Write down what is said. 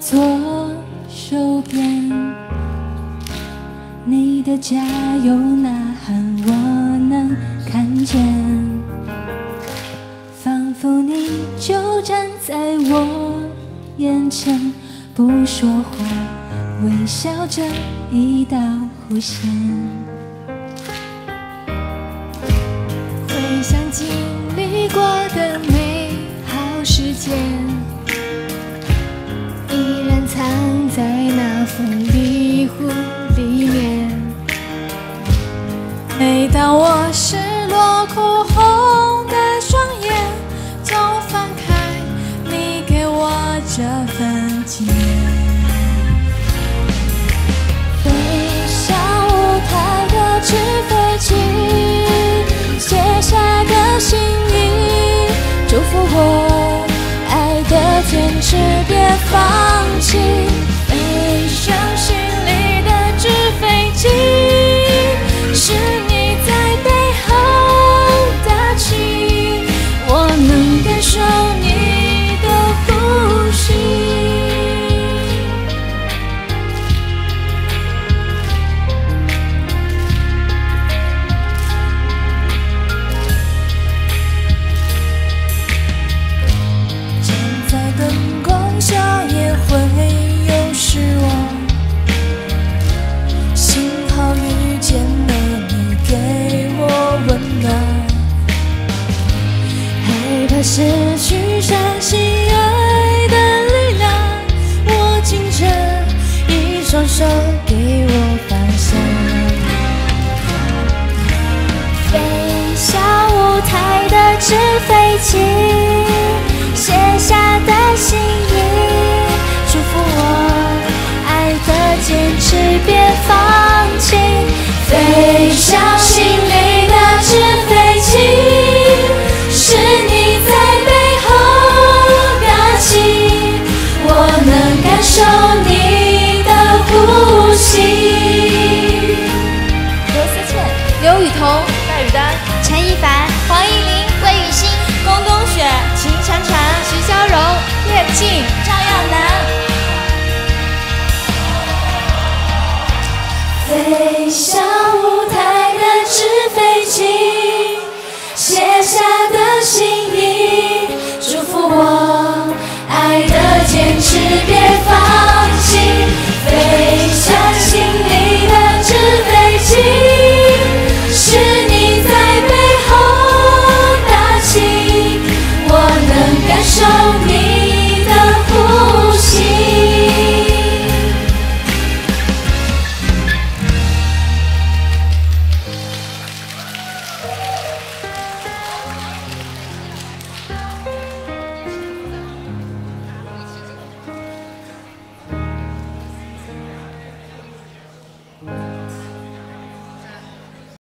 左手边，你的加油呐喊我能看见，仿佛你就站在我眼前，不说话，微笑着一道弧线。回想起当我失落哭红的双眼，就翻开你给我这份情。失去相信爱的力量，握紧着一双手给我方向。飞向舞台的纸飞机，写下的心受你的呼吸。刘思倩、刘雨桐、戴雨丹、陈亦凡、黄艺霖、魏雨欣、龚冬雪、秦晨晨、徐潇荣、叶静、张